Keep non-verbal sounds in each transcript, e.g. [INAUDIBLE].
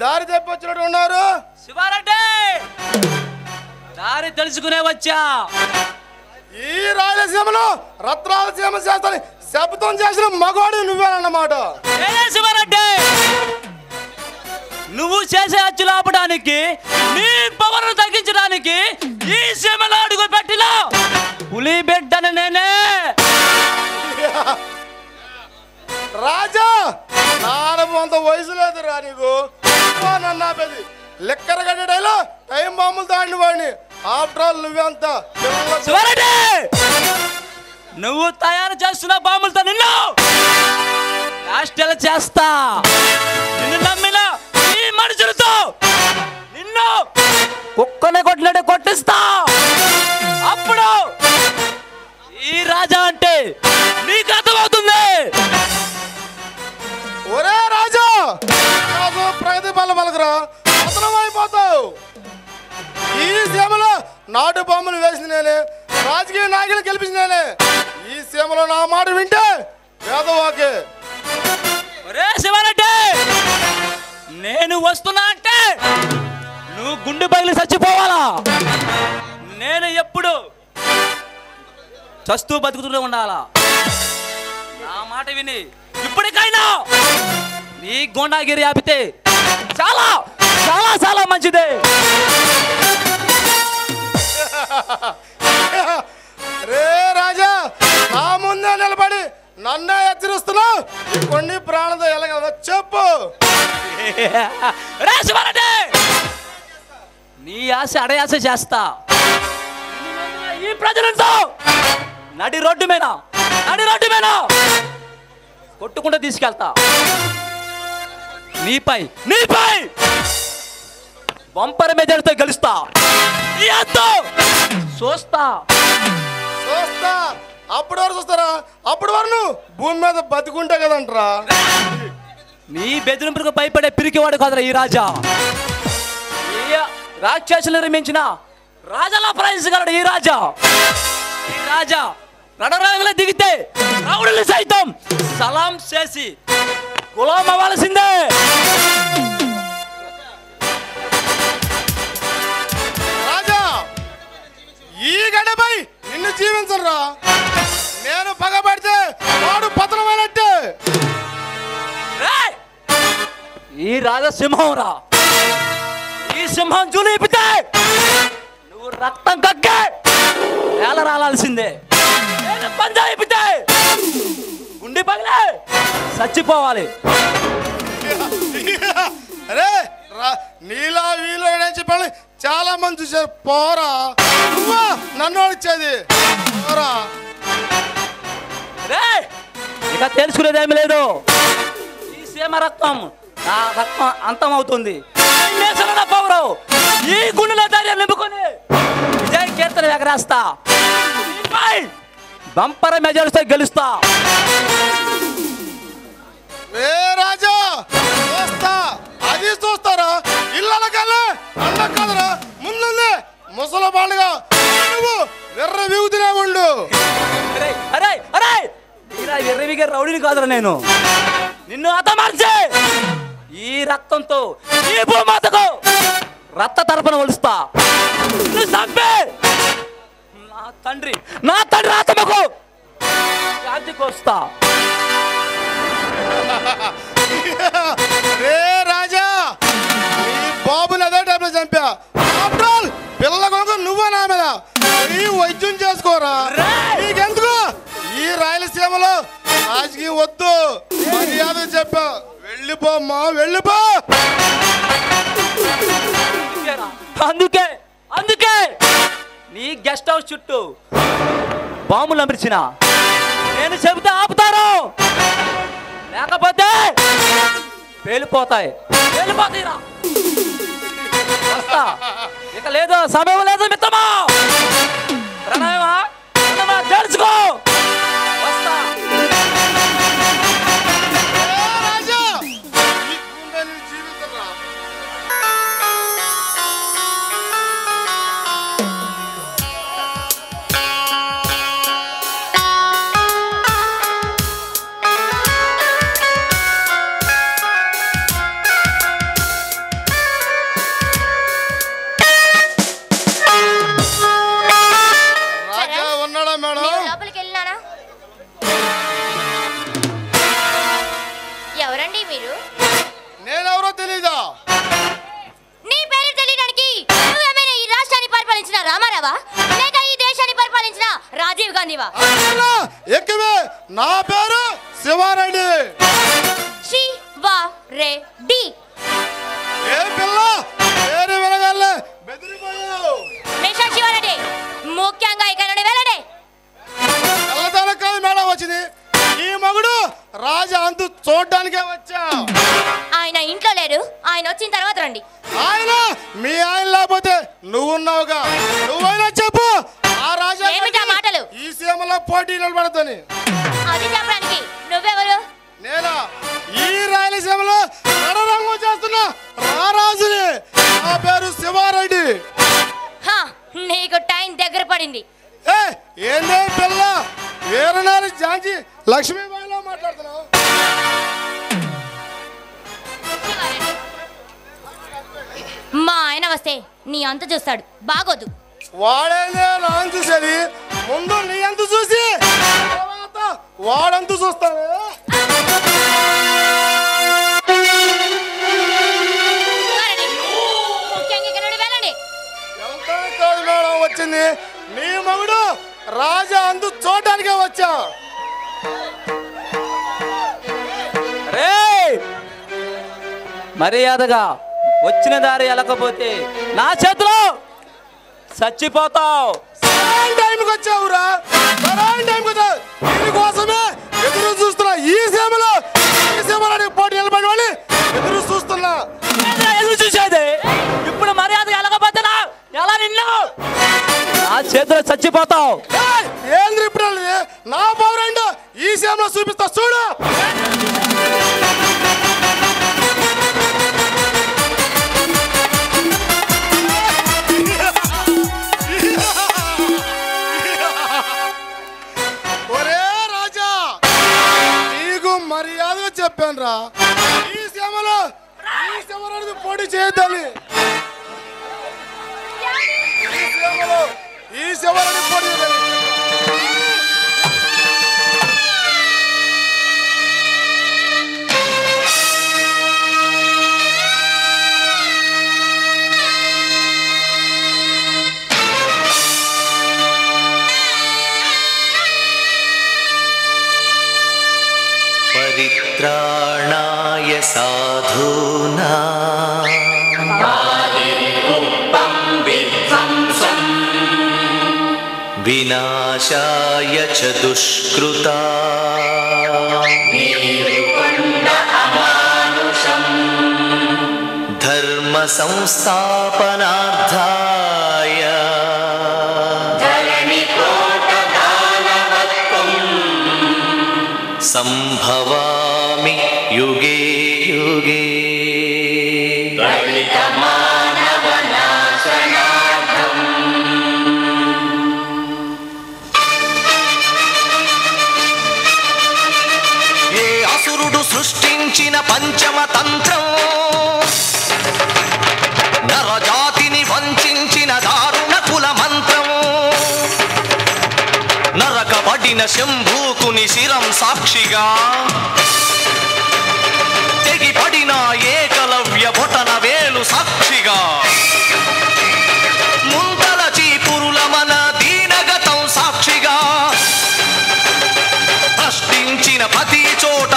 దారి తెప్పొచ్చినట్టు ఉన్నారు. శివారెడ్డి! దారి తెలుసుకునే వచ్చా? ఈ రాయలసీమలో రత్నాలసీమ చేస్తాని శబ్దం చేసిన మగవాడు నువ్వేనన్నమాట. శివారెడ్డి! నువ్వు చేసే హత్యలు ఆపడానికి నీ పవర్ తగ్గించడానికి ఈ సీమలో అడుగు పెట్టిన పులి బిడ్డను నేనే! రాజా నాలుగు అంత వయసు లేదు రా నీకు. అబ్బా నన్ను లెక్కర కట్టడాలో టైం బాంబులు దాడిన వాడిని. ఆఫ్టర్ ఆల్ నువ్వెంత నువ్వు తయారు చేస్తున్న బాంబులతో నిన్ను హాస్టల్ చేస్తా. నిన్ను నమ్మిన ఈ మనుషులతో నిన్ను కుక్కనే కొట్టినట్టు కొట్టిస్తా. అప్పుడు ఈ రాజా అంటే నీకు అర్థమవుతుంది. ఒరే రాజు! నాకు పల్ల పలకరా. అతనం అయిపోతావు. ఈ సీమలో నాటు బొమ్మలు వేసిన నేనే. రాజకీయ నాయకులు గెలిపించిన నేనే. ఈ సీమలో నా మాట వింటే పేదవాకే ఒరే శివారెడ్డి! నేను వస్తున్నా అంటే నువ్వు గుండె పగిలి చచ్చిపోవాలా? నేను ఎప్పుడు చస్తూ బతుకుతూనే ఉండాలా? నా మాట విని ఇప్పటికైనా నీ గుండాగిరి ఆపితే చాలా చాలా చాలా మంచిది. రే రాజా నా ముందే నిలబడి నన్నే హెచ్చరిస్తున్నావు. కొన్ని ప్రాణంతో ఎలాగలదో చెప్పు. నీ ఆశ అడయాశ చేస్తా. ఈ ప్రజలతో నడి రోడ్డు మీద నడి రోడ్డు మీద. కొట్టుకుంటూ తీసుకెళ్తా. నీపై నీపై! వంపర మెజార్తో గెలుస్తా. చూస్తా చూస్తా అప్పటి వరకు చూస్తారా అప్పటి వరకు భూమి మీద బతికుంటే కదంటరా. నీ బెదిరింపులకు భయపడే పిరికివాడు కాదురా ఈ రాజా. రాక్షసులు నిర్మించిన రాజాలా ప్రవేశించగలడు ఈ రాజా. ఈ రాజా. రణరంగంలో దిగితే రావుడులు సైతం సలాం చేసి గులాం అవ్వాల్సిందే. రాజా ఈ గడపై నిన్ను జీవించరా నేను పగబడితే వాడు పతనమైనట్టే! ఈ రాజా సింహం రా ఈ సింహం జూలిపితే నువ్వు రక్తం కక్కే నేల రాలాల్సిందే. పంజా అయిపోతే గుండె పగిలే! చచ్చిపోవాలి. అరే నీలా వీలో చెప్పాలి చాలా మంది చూశారు. పోరా. నన్ను వచ్చేది పోరా. ఇక తెలుసుకునేదేమి లేదు. ఈ సీమ రక్తం నా రక్తం అంతం అవుతుంది ఈ గుండెలో ధైర్యం నింపుకొని విజయ కీర్తన ఎగరేస్తా బంపర మెజార్టీతో గెలుస్తా. ఏ రాజా చూస్తా. అది చూస్తారా? ఇళ్ళ కల్లా అన్న కదరా. ముందుంది ముసల పండుగ నువ్వు వెర్ర విగుతునే ఉండు. అరే అరే అరే! ఇలా ఎర్రవిగా రౌడీని కాదురా నేను. నిన్ను హతమార్చే ఈ రక్తంతో ఈ భూమాతకు రక్త తరపున ఒలుస్తా. చంపే! తండ్రి. నా తండ్రి ఆత్మకు శాంతికి వస్తా [LAUGHS] రే రాజా బాబుని అదే టైంలో చంపా. ఆఫ్టర్ ఆల్ పిల్ల నువ్వే నా మీద? ఈ వైద్యం చేసుకోరా! నీకెందుకు? ఈ రాయలసీమలో రాజకీయం వద్దు. మర్యాద చెప్పా. వెళ్ళిపోమ్మా వెళ్ళిపో. అందుకేరా? అందుకే అందుకే. నీ గెస్ట్ హౌస్ చుట్టూ బాంబులు అమర్చిన నేను చెబితే ఆపుతారు. లేకపోతే పేలిపోతాయి. పేలిపోతాయిరా వస్తా. ఇక లేదు సమయం లేదు మిత్రమా. ప్రణయమా? తెలుసుకో రాజా అంతు చూడడానికే వచ్చా. ఆయన ఇంట్లో లేరు. ఆయన వచ్చిన తర్వాత రండి. ఆయన మీ ఆయన లేకపోతే నువ్వున్నావుగా. నువ్వైనా చెప్పు. ఆ రాజా ఏమిటా మాటలు? ఈ సీమలో పోటీ నిలబడతాని అది చెప్పడానికి నువ్వెవరు? నేనా? ఈ రాయలసీమలో రణరంగం చేస్తున్న రారాజుని నా పేరు శివారెడ్డి. హా, నీకు టైం దగ్గర పడింది. ఏ ఏందే పిల్ల? వీరనారి జాంచి లక్ష్మీబాయిలో మాట్లాడుతున్నావు. మా ఆయన వస్తే నీ అంత చూస్తాడు. బాగోదు. వాడేందే నాన్ చూసేది ముందు నీ అంత చూసి తర్వాత వాడంతు మేడం వచ్చింది. నీ మగుడు రాజా అందు చూడడానికే వచ్చా మర్యాదగా వచ్చిన దారి వెళ్ళకపోతే నా చేతిలో చచ్చిపోతావు. సరైన టైంకి వచ్చావురా. సరైన టైంకి వచ్చావు దీనికోసమే ఎదురు చూస్తున్నా ఈ సీమలో ఈ సీమలో दुष्कृता धर्मसंस्थापनार्थाय। सम्भवामि युगे युगे సృష్టించిన పంచమ తంత్రం నరజాతిని వంచిన దారుణ కుల మంత్రం నరకబడిన శంభూకుని శిరం సాక్షిగా. తెగిపడిన ఏకలవ్య బొటన వేలు సాక్షిగా. ముంతల సాక్షిగా. ప్రతి చోట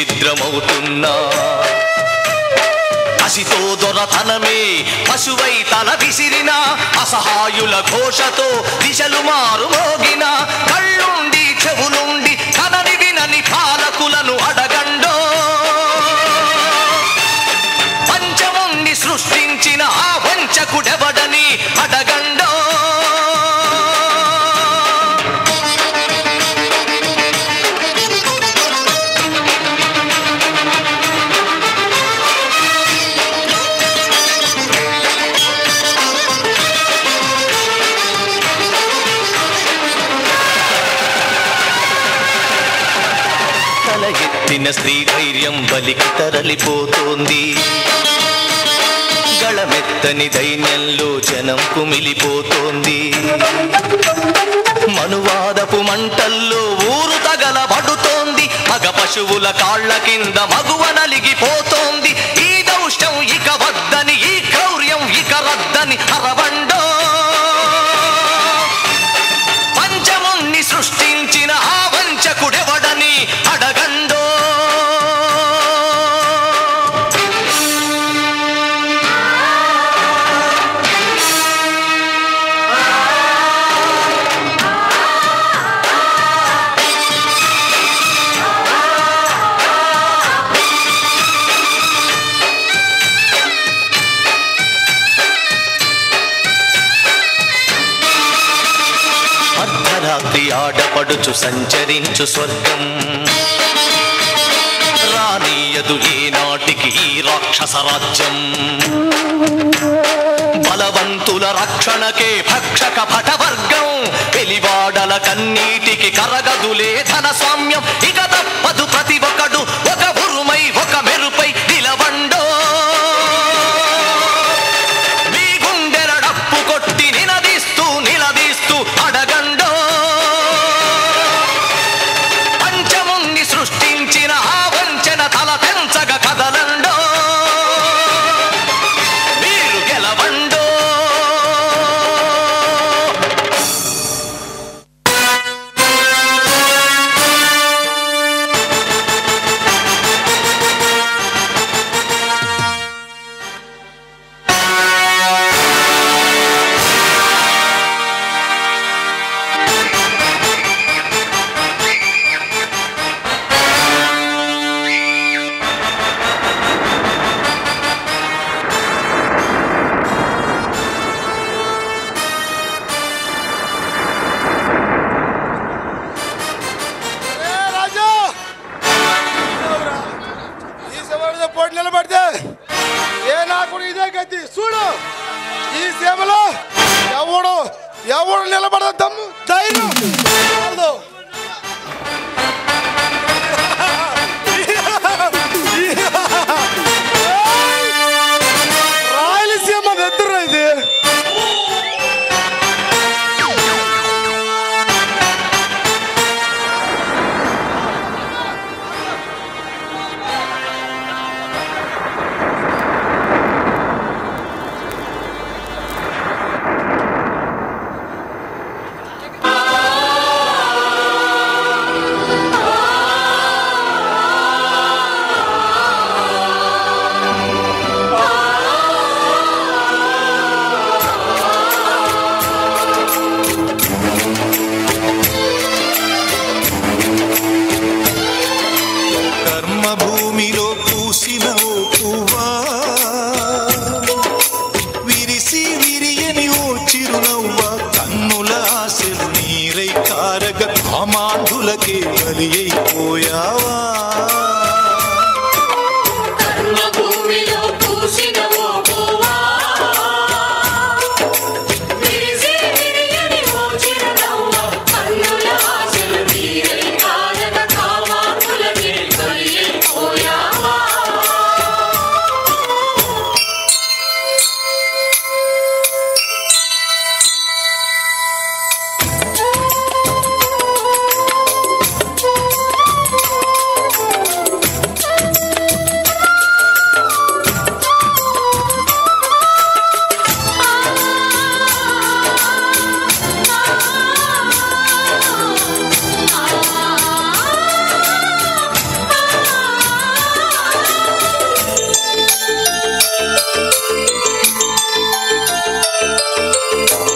పేదరికం పసితో కసితో దొరతనమే పశువై తల విసిరిన అసహాయుల ఘోషతో దిశలు మారుమోగిన కళ్ళుండి పట్టిన స్త్రీ ధైర్యం బలికి తరలిపోతోంది. గళమెత్తని దైన్యంలో జనం కుమిలిపోతోంది మనువాదపు మంటల్లో ఊరు తగలబడుతోంది. మగ పశువుల కాళ్ళ కింద మగువ నలిగిపోతోంది. ఈ దౌష్టం ఇక వద్దని ఈ క్రౌర్యం ఇక రద్దని అరవండి నడుచు సంచరించు స్వర్గం. రానీయదు ఏనాటికి ఈ రాక్షస రాజ్యం. బలవంతుల రక్షణకే భక్షక భటవర్గం పెలివాడల కన్నీటికి కరగదులే ధన స్వామ్యం. ఇక తప్పదు ప్రతి ఒకడు ఒక ఉరుమై ఒక మెరుపై Música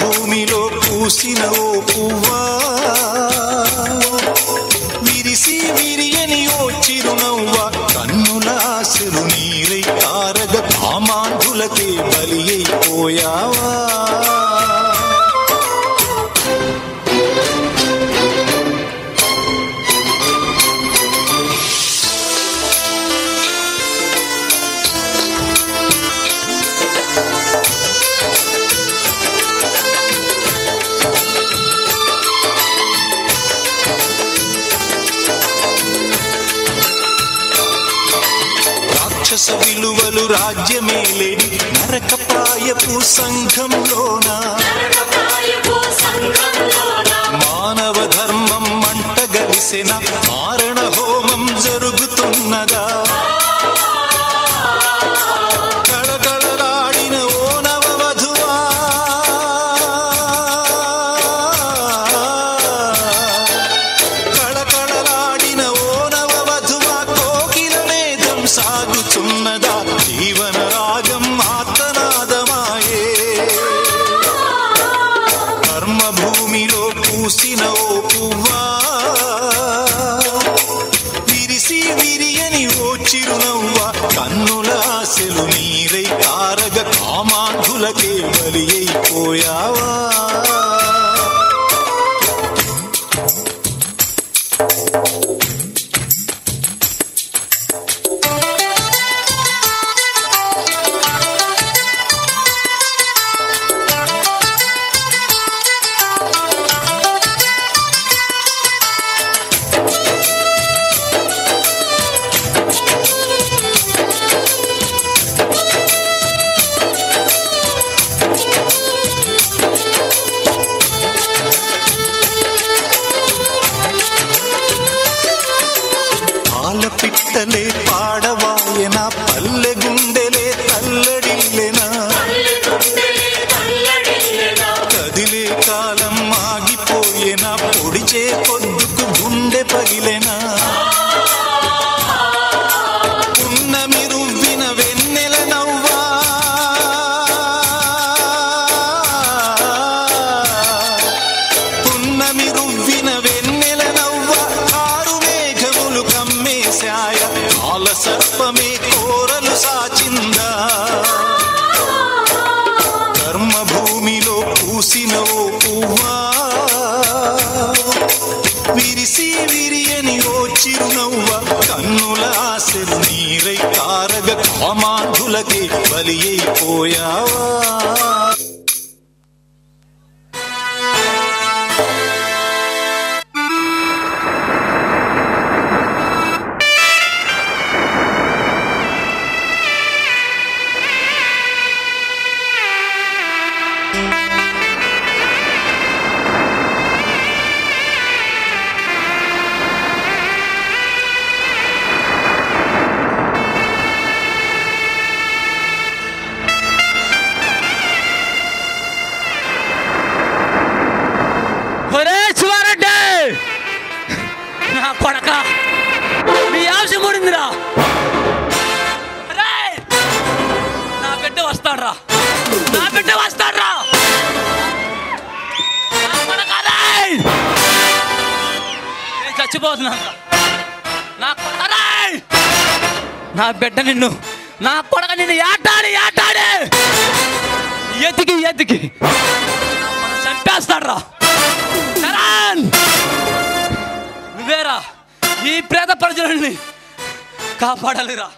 భూమిలో పూసిన ఓ పువ్వా? విరిసి విరియని ఓ చిరునవ్వ? కన్నుల నీరై కారగ కామాంధులకే బలి అయిపోయావా? రాక్షస విలువలు రాజ్యమేలేని నరకపాయపు సంఘంలోన? మానవ ధర్మం మంటగలిసిన భూమిలో పూసిన ఓ పువ్వా? విరిసి విరియని ఓ చిరునవ్వ? కన్నుల ఆశలు నీరై తారగ కామాంధులకే బలి అయిపోయావా? కామాంధులకే బలి అయిపోయావా నేను నా కొడరాయ్! నా బిడ్డ నిన్ను నా కొడక నిన్ను ఏటాడి ఏటాడి! ఎతికి ఎతికి. చంపేస్తాడరా. చరణ్! నువ్వేరా ఈ ప్రేత ప్రజలని కాపాడాలిరా.